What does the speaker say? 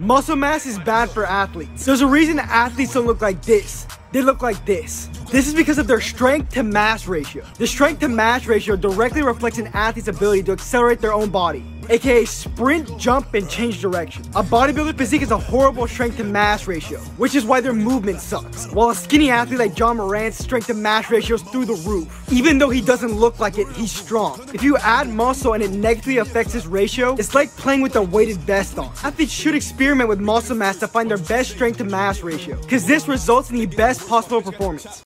Muscle mass is bad for athletes. There's a reason athletes don't look like this. They look like this. This is because of their strength to mass ratio. The strength to mass ratio directly reflects an athlete's ability to accelerate their own body aka sprint, jump, and change direction. A bodybuilder physique is a horrible strength to mass ratio, which is why their movement sucks. While a skinny athlete like Ja Morant's strength to mass ratio is through the roof. Even though he doesn't look like it, he's strong. If you add muscle and it negatively affects his ratio, it's like playing with a weighted vest on. Athletes should experiment with muscle mass to find their best strength to mass ratio, because this results in the best possible performance.